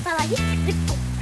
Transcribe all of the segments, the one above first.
Sama.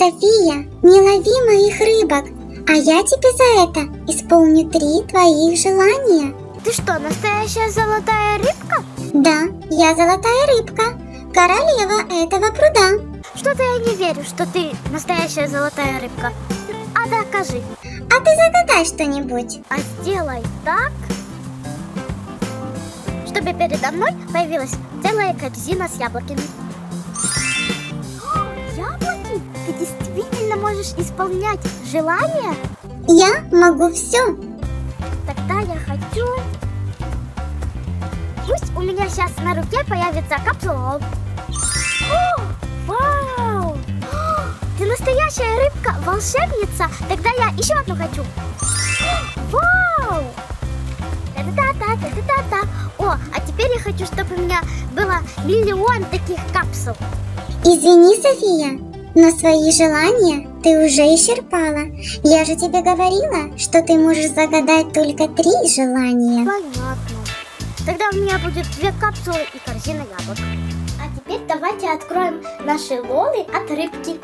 София, не лови моих рыбок, а я тебе за это исполню три твоих желания. Ты что, настоящая золотая рыбка? Да, я золотая рыбка, королева этого пруда. Что-то я не верю, что ты настоящая золотая рыбка. А докажи. А ты загадай что-нибудь. А сделай так, чтобы передо мной появилась целая корзина с яблоками. Можешь исполнять желания? Я могу все. Тогда я хочу... Пусть у меня сейчас на руке появится капсула. О, вау! Ты настоящая рыбка, волшебница. Тогда я еще одну хочу. Вау! Та-та-та, та-та-та-та. О, а теперь я хочу, чтобы у меня было миллион таких капсул. Извини, София, но свои желания ты уже исчерпала. Я же тебе говорила, что ты можешь загадать только три желания. Понятно. Тогда у меня будет две капсулы и корзина яблок. А теперь давайте откроем наши лолы от рыбки.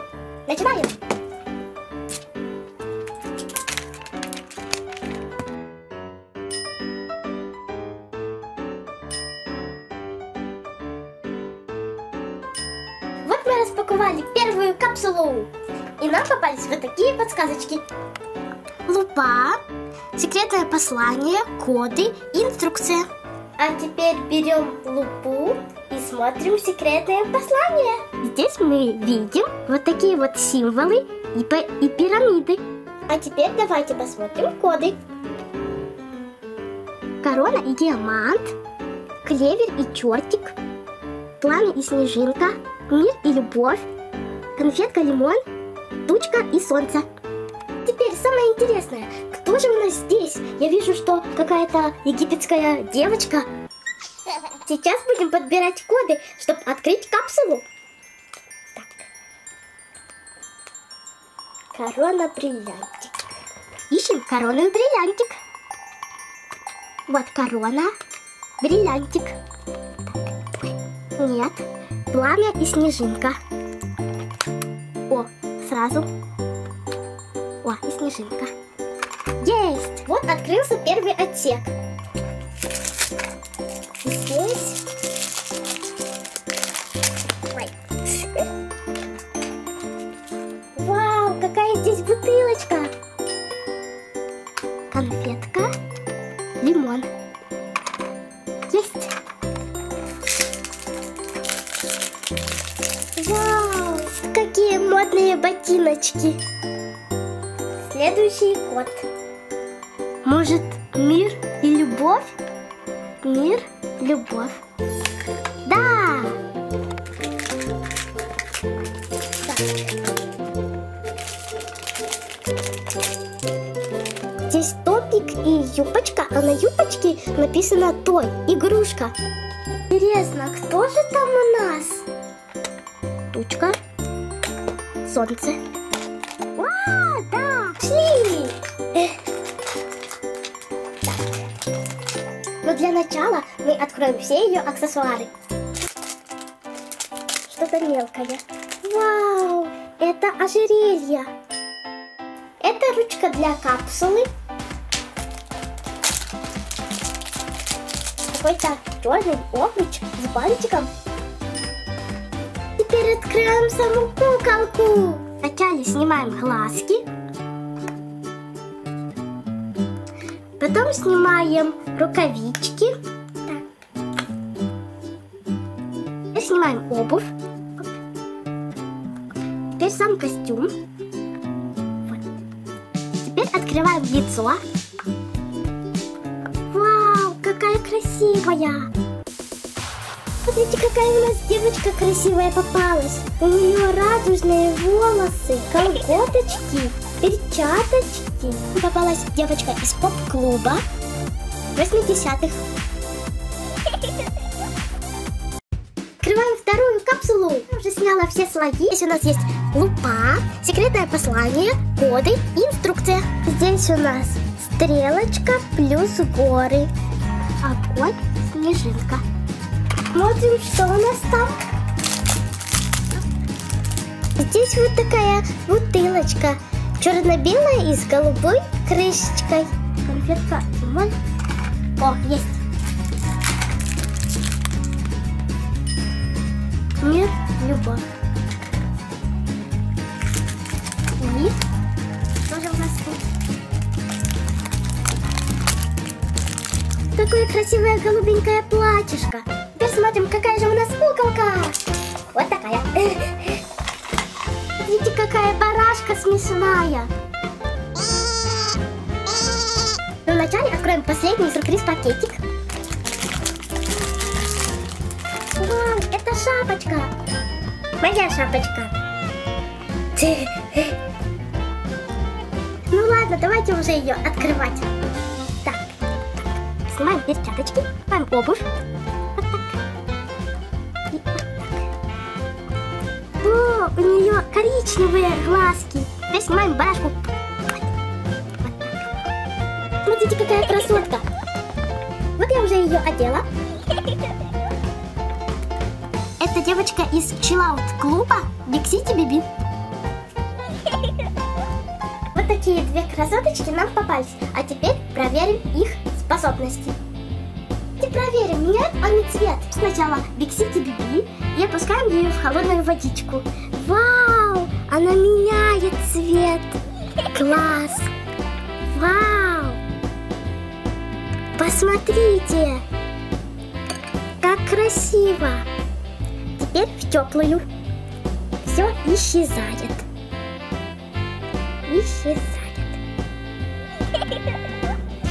Начинаем. Вот мы распаковали первую капсулу. И нам попались вот такие подсказочки. Лупа, секретное послание, коды инструкция. А теперь берем лупу и смотрим секретное послание. Здесь мы видим вот такие вот символы и, и пирамиды. А теперь давайте посмотрим коды. Корона и диамант, клевер и чертик, пламя и снежинка, мир и любовь, конфетка лимон, тучка и солнце. Теперь самое интересное, кто же у нас здесь? Я вижу, что какая-то египетская девочка. Сейчас будем подбирать коды, чтобы открыть капсулу. Так. Корона бриллиантик. Ищем корону бриллиантик. Вот корона, бриллиантик. Нет, пламя и снежинка. Сразу. О, и снежинка. Есть! Вот открылся первый отсек. Здесь... Ой. Вау, какая здесь бутылочка! Конфетка, лимон. Есть! Ботиночки! Следующий код. Может, мир и любовь? Мир, любовь. Да! Так. Здесь топик и юбочка, а на юбочке написано «Той», игрушка. Интересно, кто же там у нас? Тучка, солнце. А, да, шли! Так. Но для начала мы откроем все ее аксессуары. Что-то мелкое. Вау, это ожерелье. Это ручка для капсулы. Какой-то черный обруч с бантиком. Теперь открываем саму куколку. Вначале снимаем глазки. Потом снимаем рукавички. Теперь снимаем обувь. Теперь сам костюм. Теперь открываем лицо. Вау, какая красивая! Смотрите, какая у нас девочка красивая попалась. У нее радужные волосы, колготочки, перчаточки. Попалась девочка из поп-клуба 80-х. Открываем вторую капсулу. Я уже сняла все слои. Здесь у нас есть лупа, секретное послание, коды и инструкция. Здесь у нас стрелочка плюс горы. Огонь, снежинка. Смотрим, что у нас там. Здесь вот такая бутылочка. Черно-белая и с голубой крышечкой. Конфетка лимон. О, есть. Мир, любовь. И что же у нас тут? Такое красивое голубенькое платьишко. Теперь смотрим, какая же у нас куколка. Вот такая. Смотрите, какая барашка смешная. Но вначале откроем последний сюрприз-пакетик. Вау, это шапочка. Моя шапочка. Ну ладно, давайте уже ее открывать. Так, снимаем перчаточки, снимаем обувь. У нее коричневые глазки. Теперь снимаем барашку. Смотрите, какая красотка. Вот я уже ее одела. Это девочка из чиллаут клуба City Baby. Вот такие две красоточки нам попались. А теперь проверим их способности. И проверим, меняет они цвет. Сначала City BB и опускаем ее в холодную водичку. Вау! Она меняет цвет. Класс! Вау! Посмотрите! Как красиво! Теперь в теплую. Все исчезает. Исчезает.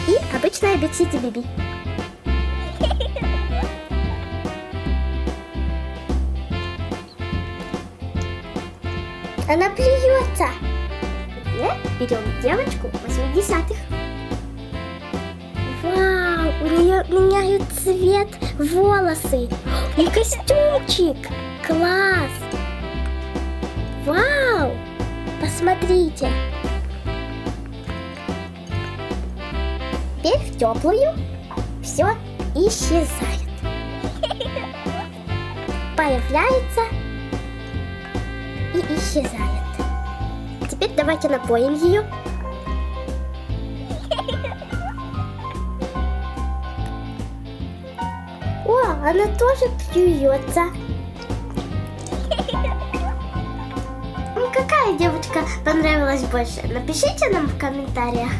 И обычная Big Она плюется. Берем девочку 80-х. Вау, у нее меняют цвет волосы. И костюмчик. Класс. Вау, посмотрите. Теперь в теплую все исчезает. Появляется и исчезает. Теперь давайте напоим ее. О, она тоже плюется. Какая девочка понравилась больше? Напишите нам в комментариях.